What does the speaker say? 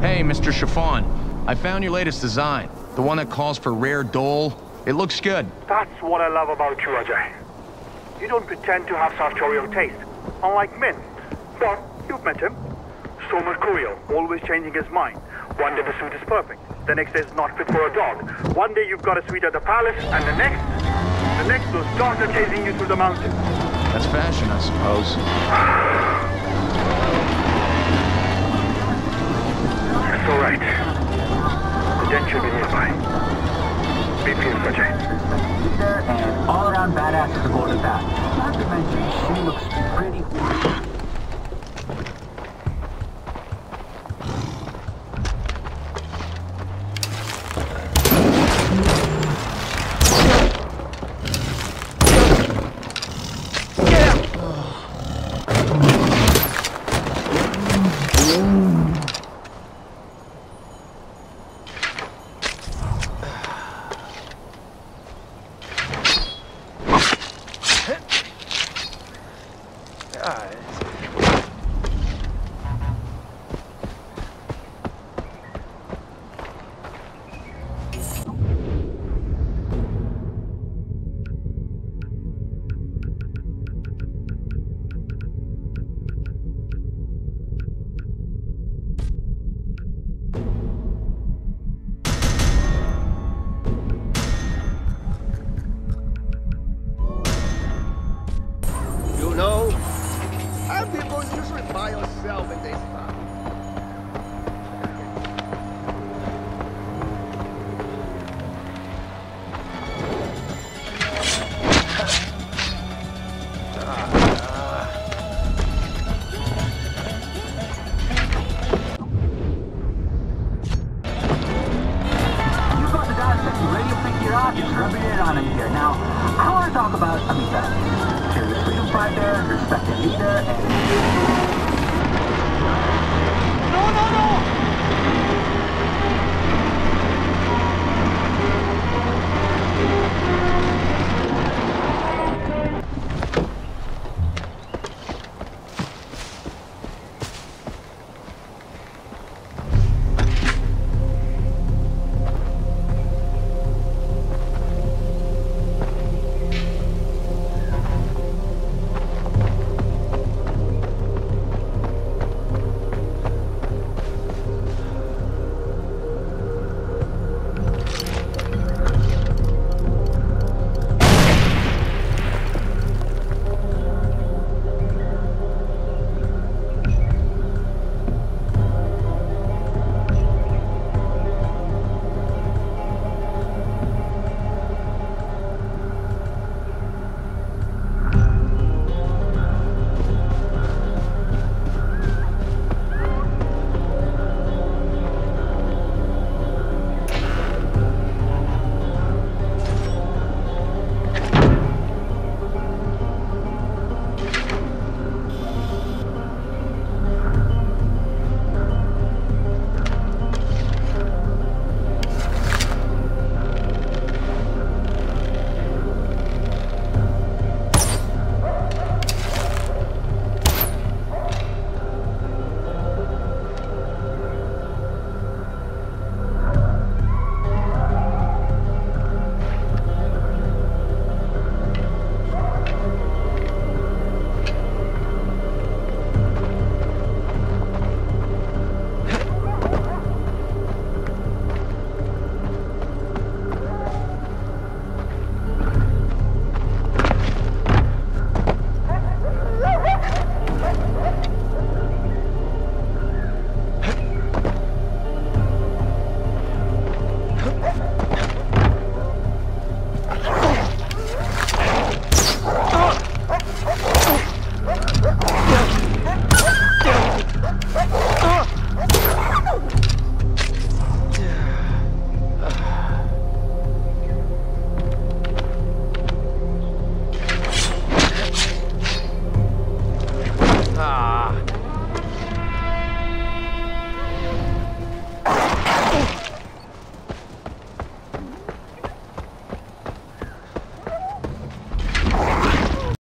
Hey, Mr. Chiffon. I found your latest design. The one that calls for rare dhole. It looks good. That's what I love about you, Ajay. You don't pretend to have sartorial taste, unlike Min. But you've met him. So mercurial, always changing his mind. One day the suit is perfect, the next day it's not fit for a dog. One day you've got a suite at the palace, and the next, the next those dogs are chasing you through the mountains. That's fashion, I suppose. all right. The den should be nearby. Be peaceful, and all around badass at the Golden Path. Not to mention, she looks pretty. You Why are people usually by yourself when they stop? Radio Free Kyrat and rubbing it on him here. Now, I want to talk about Amita. Brasileira.